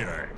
here.